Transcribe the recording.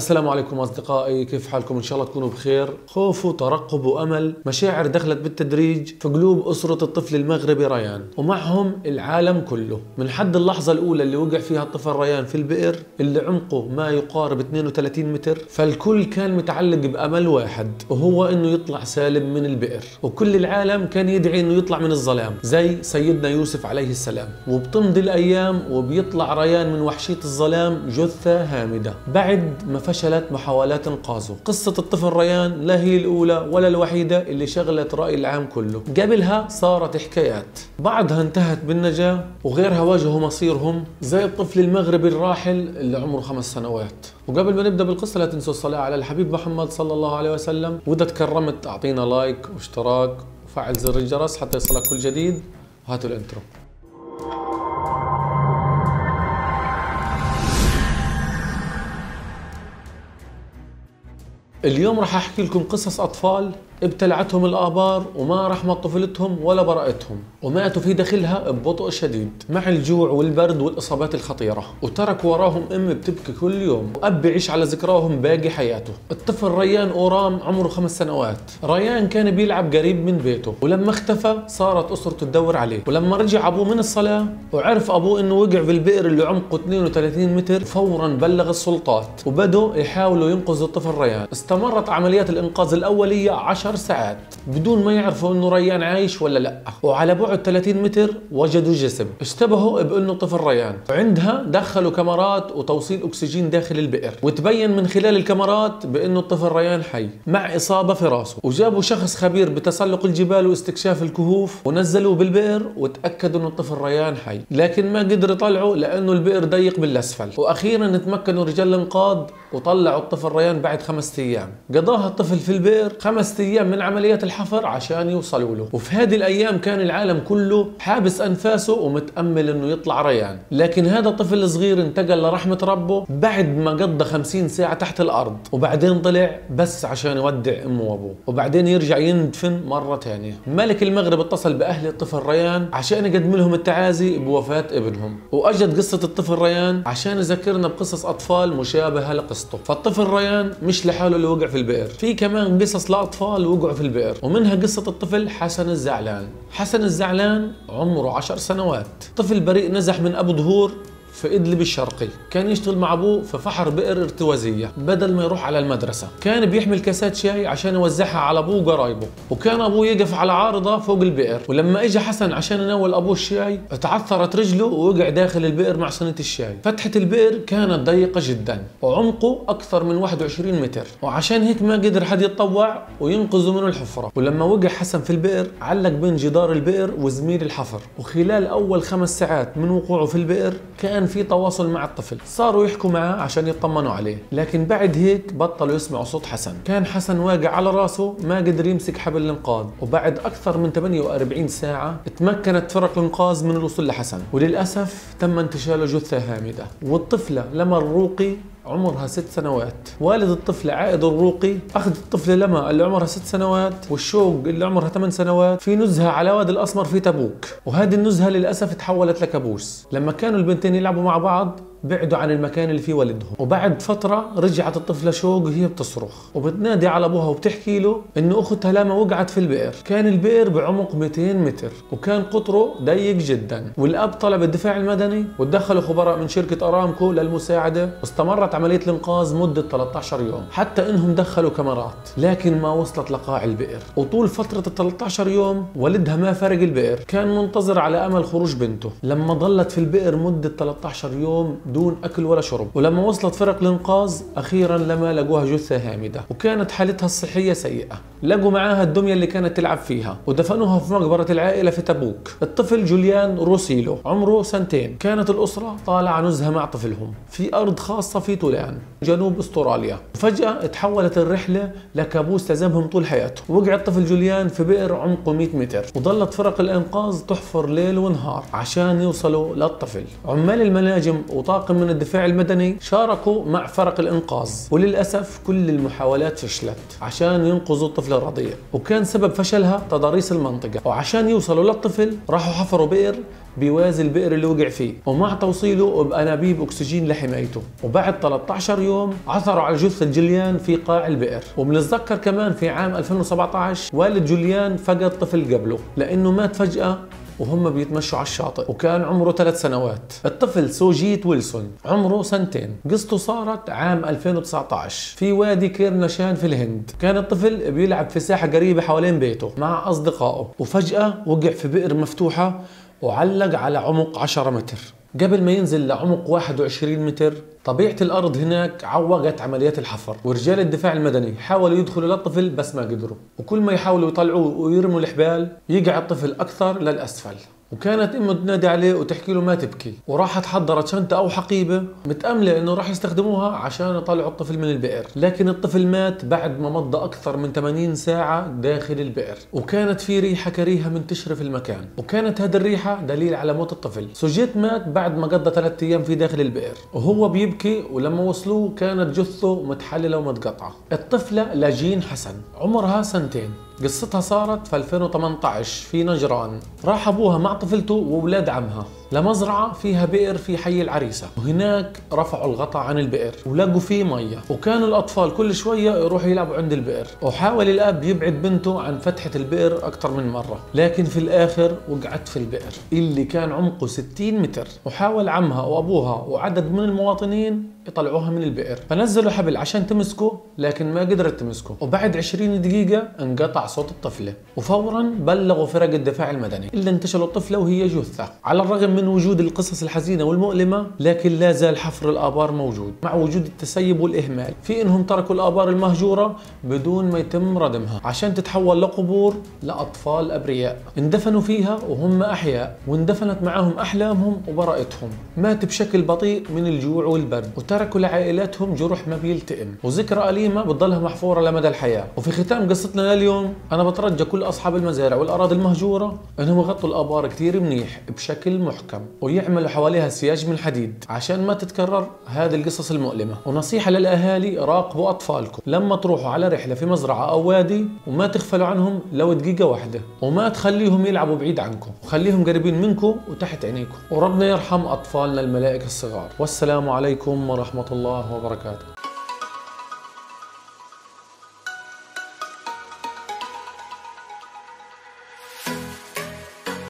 السلام عليكم أصدقائي كيف حالكم؟ إن شاء الله تكونوا بخير. خوف وترقب وامل مشاعر دخلت بالتدريج في قلوب أسرة الطفل المغربي ريان ومعهم العالم كله. من حد اللحظة الأولى اللي وقع فيها الطفل ريان في البئر اللي عمقه ما يقارب 32 متر فالكل كان متعلق بأمل واحد وهو إنه يطلع سالم من البئر. وكل العالم كان يدعي إنه يطلع من الظلام زي سيدنا يوسف عليه السلام. وبتمضي الأيام وبيطلع ريان من وحشية الظلام جثة هامدة. بعد ما فشلت محاولات انقاذه قصة الطفل ريان لا هي الأولى ولا الوحيدة اللي شغلت رأي العام كله. قبلها صارت حكايات. بعضها انتهت بالنجاة وغيرها واجهوا مصيرهم زي الطفل المغربي الراحل اللي عمره خمس سنوات. وقبل ما نبدأ بالقصة لا تنسوا الصلاة على الحبيب محمد صلى الله عليه وسلم. وإذا تكرمت أعطينا like واشتراك وفعل زر الجرس حتى يصلك كل جديد. وهاتوا ال intro. اليوم راح أحكي لكم قصص أطفال ابتلعتهم الآبار وما رحمت طفولتهم ولا براءتهم وماتوا في داخلها ببطء شديد. مع الجوع والبرد والإصابات الخطيرة وتركوا وراهم أم بتبكي كل يوم. وأب بيعيش على ذكراهم باقي حياته. الطفل ريان أورام عمره خمس سنوات. ريان كان بيلعب قريب من بيته ولما اختفى صارت أسرته تدور عليه. ولما رجع أبوه من الصلاة وعرف أبوه إنه وقع في البئر اللي عمقه 32 متر فورا بلغ السلطات وبدوا يحاولوا ينقذوا الطفل ريان. استمرت عمليات الإنقاذ الأولية 10 10 ساعات بدون ما يعرفوا إنه ريان عايش ولا لا. وعلى بعد 30 متر وجدوا جسم. اشتبهوا بإنه طفل ريان. وعندها دخلوا كاميرات وتوصيل أكسجين داخل البئر. وتبين من خلال الكاميرات بإنه الطفل ريان حي مع إصابة في راسه. وجابوا شخص خبير بتسلق الجبال واستكشاف الكهوف ونزلوه بالبئر وتأكدوا إنه الطفل ريان حي. لكن ما قدر يطلعوا لأنه البئر ضيق بالأسفل. وأخيرا تمكنوا رجال الانقاذ وطلعوا الطفل ريان بعد خمسة أيام. قضاها الطفل في البئر خمسة أيام من عمليات الحفر عشان يوصلوا له. وفي هذه الأيام كان العالم كله حابس أنفاسه ومتأمل إنه يطلع ريان. لكن هذا الطفل الصغير انتقل لرحمة ربه بعد ما قضى 50 ساعة تحت الأرض. وبعدين طلع بس عشان يودع أمه وأبوه. وبعدين يرجع يندفن مرة ثانية ملك المغرب اتصل بأهل الطفل ريان عشان يقدم لهم التعازي بوفاة ابنهم. واجت قصة الطفل ريان عشان يذكرنا بقصص أطفال مشابهة لقصته. فالطفل ريان مش لحاله اللي وقع في البئر. في كمان قصص لأطفال وقعوا في البئر. ومنها قصة الطفل حسن الزعلان. حسن الزعلان عمره عشر سنوات. طفل بريء نزح من أبو ظهور في إدلب الشرقي كان يشتغل مع أبوه في فحر بئر ارتوازية بدل ما يروح على المدرسة. كان بيحمل كاسات شاي عشان يوزعها على أبوه وقرايبه. وكان أبوه يقف على عارضة فوق البئر. ولما إجا حسن عشان يناول أبوه الشاي تعثرت رجله ووقع داخل البئر مع صينية الشاي. فتحة البئر كانت ضيقة جدا وعمقه أكثر من 21 متر. وعشان هيك ما قدر حد يتطوع وينقذه من الحفرة. ولما وقع حسن في البئر علق بين جدار البئر وزميل الحفر. وخلال أول خمس ساعات من وقوعه في البئر كان في تواصل مع الطفل. صاروا يحكوا معه عشان يطمنوا عليه. لكن بعد هيك بطلوا يسمعوا صوت حسن. كان حسن واقع على راسه ما قدر يمسك حبل الإنقاذ. وبعد أكثر من 48 ساعة تمكنت فرق الإنقاذ من الوصول لحسن. وللأسف تم انتشاله جثة هامدة. والطفلة لما الروقي عمرها ست سنوات. والد الطفلة عائد الروقي أخذ الطفلة لما اللي عمرها ست سنوات والشوق اللي عمرها ثمان سنوات في نزهة على وادي الأسمر في تبوك. وهذه النزهة للأسف تحولت لكابوس. لما كانوا البنتين يلعبوا مع بعض بعدوا عن المكان اللي فيه والدهم. وبعد فترة رجعت الطفلة شوق وهي بتصرخ. وبتنادي على أبوها وبتحكي له إنه اختها لما وقعت في البئر. كان البئر بعمق 200 متر وكان قطره ضيق جدا. والأب طلب بالدفاع المدني وتدخلوا خبراء من شركة أرامكو للمساعدة. واستمرت عملية الإنقاذ مدة 13 يوم حتى إنهم دخلوا كاميرات. لكن ما وصلت لقاع البئر. وطول فترة ال 13 يوم والدها ما فرق البئر. كان منتظر على أمل خروج بنته. لما ظلت في البئر مدة 13 يوم دون أكل ولا شرب. ولما وصلت فرق الإنقاذ أخيرا لما لقوها جثة هامدة وكانت حالتها الصحية سيئة. لقوا معاها الدمية اللي كانت تلعب فيها ودفنوها في مقبرة العائلة في تبوك. الطفل جوليان روسيلو عمره سنتين. كانت الأسرة طالعة نزهة مع طفلهم في أرض خاصة في تولان جنوب استراليا. وفجاه تحولت الرحلة لكابوس لزمهم طول حياته. وقع الطفل جوليان في بئر عمقه 100 متر. وظلت فرق الإنقاذ تحفر ليل ونهار عشان يوصلوا للطفل. عمال المناجم وطاقم طاقم من الدفاع المدني شاركوا مع فرق الإنقاذ وللأسف كل المحاولات فشلت عشان ينقذوا الطفل الرضيع. وكان سبب فشلها تضاريس المنطقة. وعشان يوصلوا للطفل راحوا حفروا بئر بيوازي البئر اللي وقع فيه. ومع توصيله بانابيب أكسجين لحمايته. وبعد 13 يوم عثروا على جثة جوليان في قاع البئر. وبنتذكر كمان في عام 2017 والد جوليان فقد طفل قبله لأنه مات فجأة وهم بيتمشوا على الشاطئ. وكان عمره ثلاث سنوات. الطفل سوجيت ويلسون. عمره سنتين. قصته صارت عام 2019 في وادي كيرنشان في الهند. كان الطفل بيلعب في ساحة قريبة حوالين بيته مع أصدقائه. وفجأة وقع في بئر مفتوحة وعلق على عمق 10 متر. قبل ما ينزل لعمق 21 متر طبيعة الأرض هناك عوقت عمليات الحفر ورجال الدفاع المدني حاولوا يدخلوا للطفل بس ما قدروا وكل ما يحاولوا يطلعوه ويرموا الحبال يقع الطفل أكثر للأسفل. وكانت امه تنادي عليه وتحكي له ما تبكي. وراحت حضرت شنطة أو حقيبة متأملة إنه راح يستخدموها عشان يطلعوا الطفل من البئر. لكن الطفل مات بعد ما مضى أكثر من 80 ساعة داخل البئر. وكانت في ريحة كريهة منتشرة في المكان. وكانت هذه الريحة دليل على موت الطفل. سوجيت مات بعد ما قضى ثلاث أيام في داخل البئر. وهو بيبكي ولما وصلوه كانت جثه متحللة ومتقطعة. الطفلة لاجين حسن. عمرها سنتين. قصتها صارت في 2018 في نجران. راح أبوها مع طفلته وأولاد عمها. لمزرعة فيها بئر في حي العريسة. وهناك رفعوا الغطاء عن البئر ولقوا فيه مية. وكانوا الأطفال كل شوية يروحوا يلعبوا عند البئر. وحاول الأب يبعد بنته عن فتحة البئر أكثر من مرة. لكن في الآخر وقعت في البئر اللي كان عمقه 60 متر. وحاول عمها وأبوها وعدد من المواطنين يطلعوها من البئر. فنزلوا حبل عشان تمسكه لكن ما قدرت تمسكه. وبعد 20 دقيقة انقطع صوت الطفلة. وفورا بلغوا فرق الدفاع المدني. اللي انتشلوا الطفلة وهي جثة. على الرغم من وجود القصص الحزينة والمؤلمة لكن لا زال حفر الآبار موجود مع وجود التسيب والإهمال. في إنهم تركوا الآبار المهجورة بدون ما يتم ردمها عشان تتحول لقبور لأطفال أبرياء. اندفنوا فيها وهم أحياء واندفنت معهم أحلامهم وبراءتهم مات بشكل بطيء من الجوع والبرد وتركوا لعائلاتهم جرح ما بيلتئم. وذكرى أليمة بتضلها محفورة لمدى الحياة. وفي ختام قصتنا لليوم أنا بترجى كل أصحاب المزارع والأراضي المهجورة إنهم يغطوا الآبار كثير منيح بشكل محكم ويعملوا حواليها سياج من حديد عشان ما تتكرر هذه القصص المؤلمة. ونصيحة للأهالي راقبوا أطفالكم. لما تروحوا على رحلة في مزرعة أو وادي وما تغفلوا عنهم لو دقيقة واحدة. وما تخليهم يلعبوا بعيد عنكم. وخليهم قريبين منكم وتحت عينيكم. وربنا يرحم أطفالنا الملائكة الصغار. والسلام عليكم ورحمة الله وبركاته.